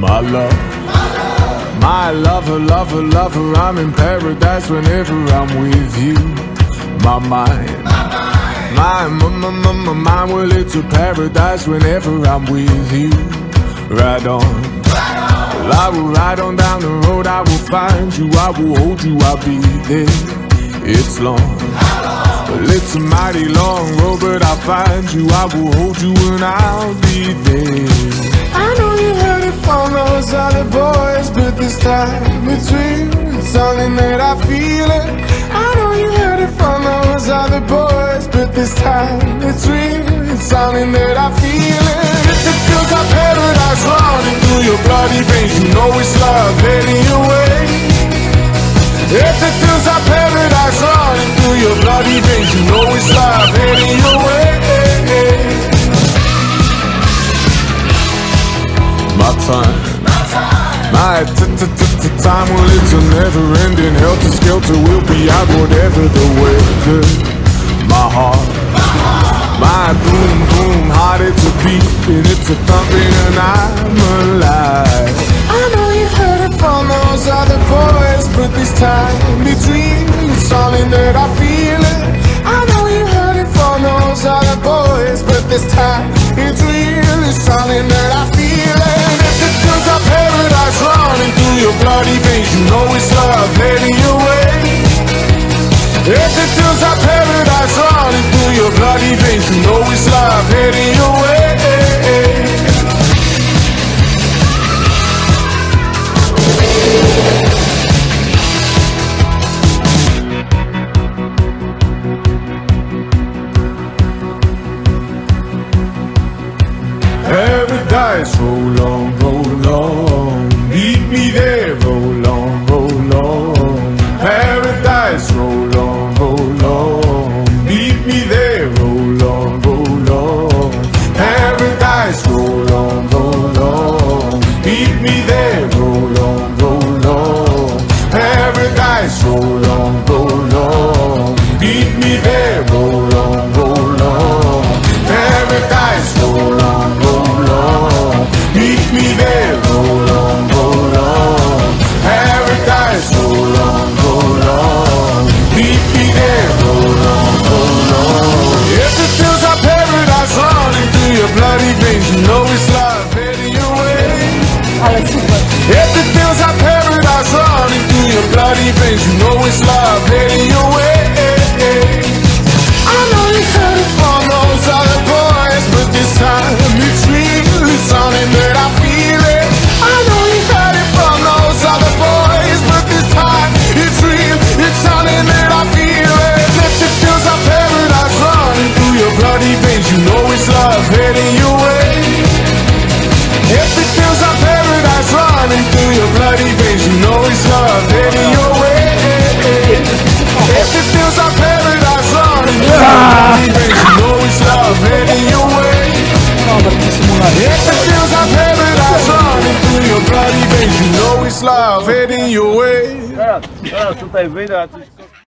love. My lover, lover, lover, I'm in paradise whenever I'm with you. My mind, my, my, my, my, my mind, well, it's a paradise whenever I'm with you. Ride on. Well, I will ride on down the road, I will find you, I will hold you, I'll be there. It's long. Well, it's a mighty long road, but I'll find you, I will hold you, and I'll be there. Real. It's something that I feel it. I know you heard it from those other boys, but this time it's real. It's something that I feel it. If it feels like paradise running through your bloody veins, you know it's love heading your way. If it feels like paradise running through your bloody veins, you know it's love heading your way. My time, time, well it's a never-ending helter skelter. We'll be out whatever the weather. My heart, my boom boom heart, it's a beating, it's a thumping, and I'm alive. I know you heard it from those other boys, but this time between it's something that I feel it. I know you heard it from those other boys, but this time it's real. It's something that I feel it. If it feels like paradise running through your bloody Paradise, roll on, roll on. Meet me there, roll on, roll on. Paradise, roll on, roll on. Meet me there, roll on, roll on. Paradise, roll on, roll on. Meet me there, roll on, roll on. Paradise, roll on, roll on. Bloody veins, you know it's love heading your way. Ale super. If it feels like paradise running through your bloody veins, you know it's love heading your way. I know you heard it from those other boys, but this time it's real. It's something that I feel it. I know you heard it from those other boys, but this time it's real. It's something that I feel it. If it feels like paradise running through your bloody veins, you know it's love heading your way. If it feels like paradise running through your bloody veins, you know it's love heading your way. If it feels like paradise running through your bloody veins, you know it's love heading your way. If it feels like paradise running through your bloody veins, you know it's love heading your way. Teraz, teraz tutaj